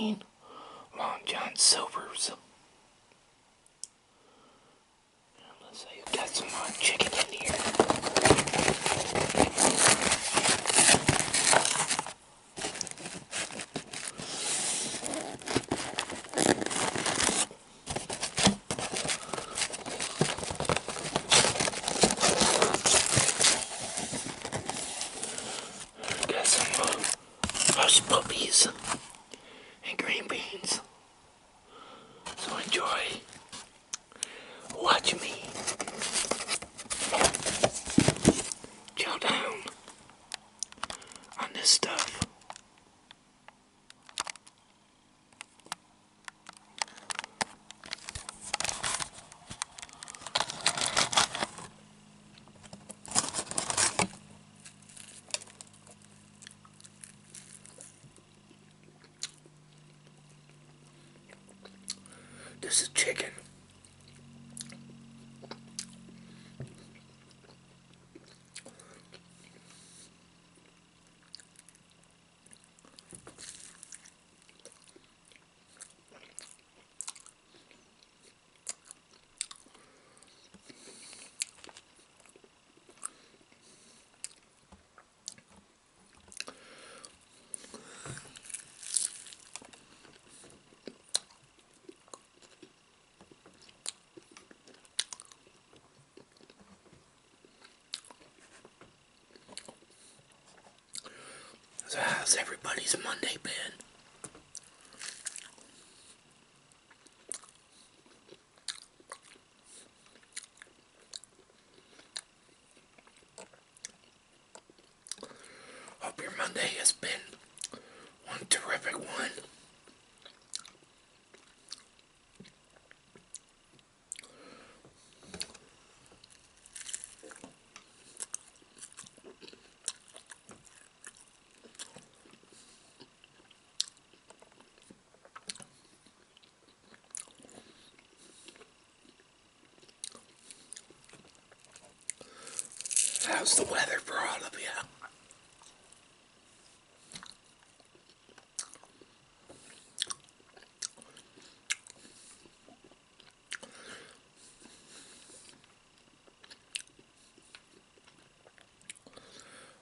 seen Long John Silver's. Let's say you got some uh, chicken in here. Got some uh, puppies and green beans. So enjoy Watch me chow down on this stuff. This is chicken. So how's everybody's Monday been? Hope your Monday has been one terrific one. How's the weather for all of you?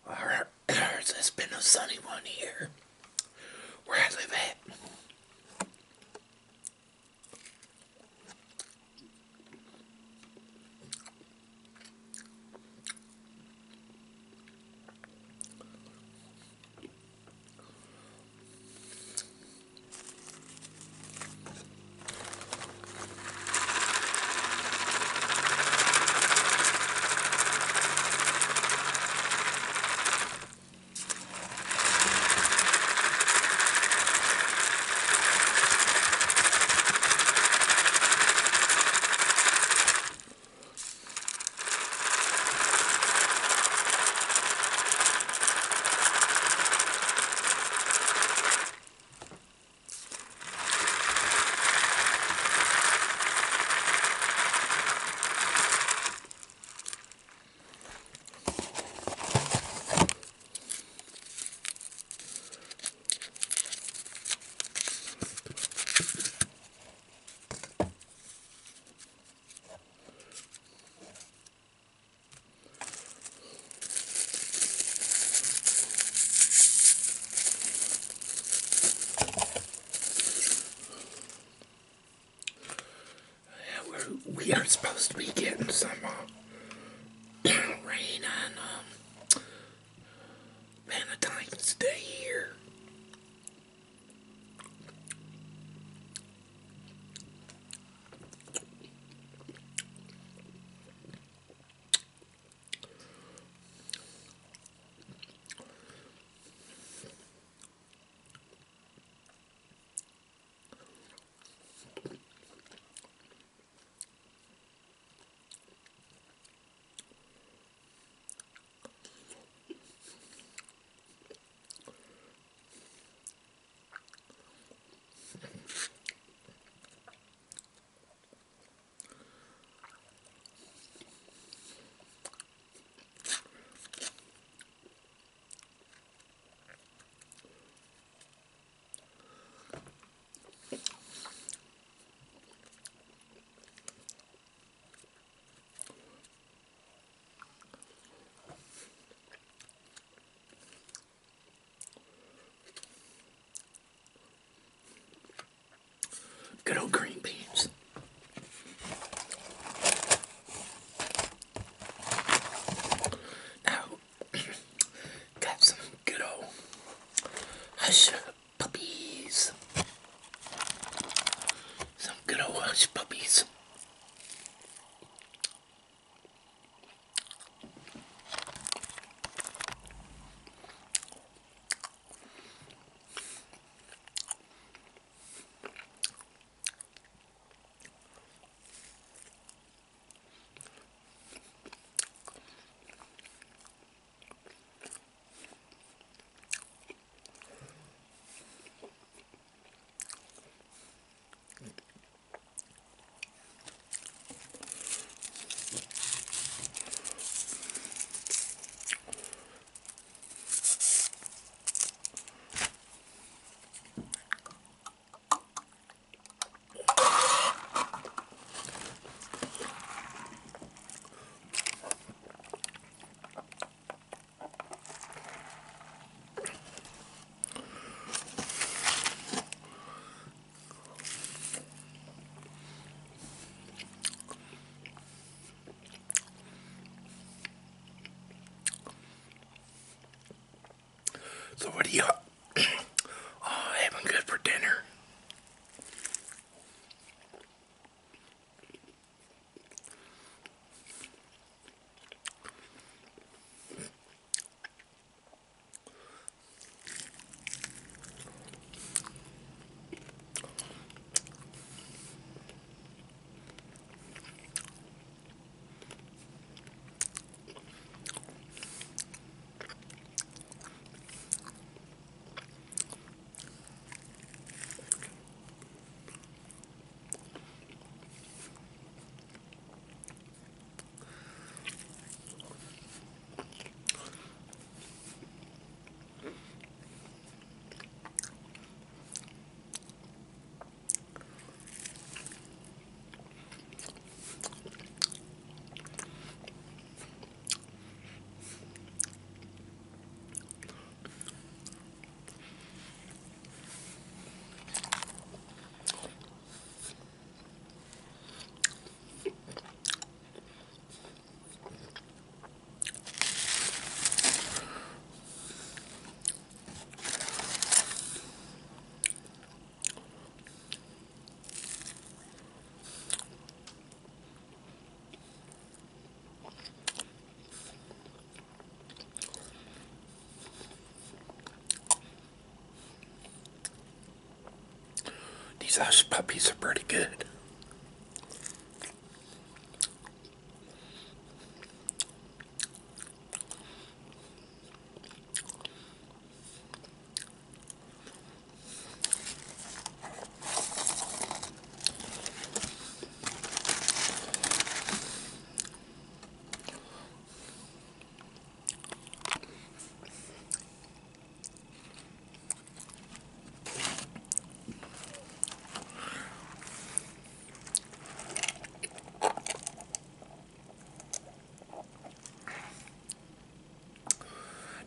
Alright, it's been a sunny one here supposed to be getting some uh, rain on um, Valentine's Day here. Good old green beans. Now, got some good old hush puppies. Some good old hush puppies. Hush puppies are pretty good.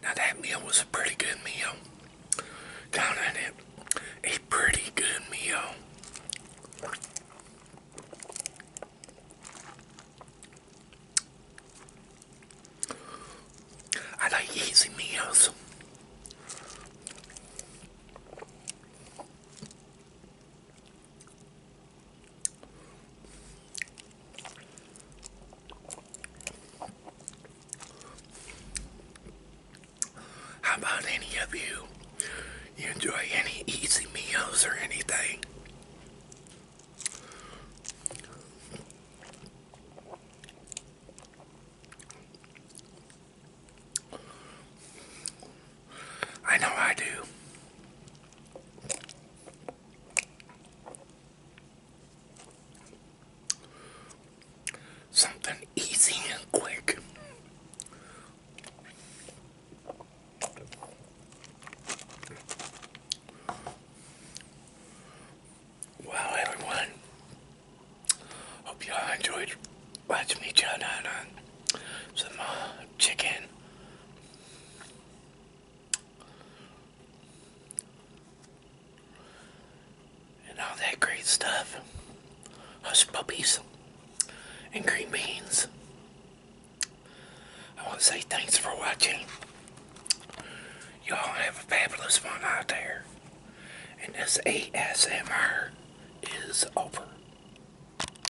Now that meal was a pretty good meal. Count on it. A pretty good meal. I like easy meals. How of you? You enjoy any easy meals or anything? I know I do. Something easy and quick. Well, everyone, hope you all enjoyed watching me chow down on some uh, chicken. And all that great stuff. Hush puppies and green beans. I want to say thanks for watching. Y'all have a fabulous one out there. And this ASMR is over.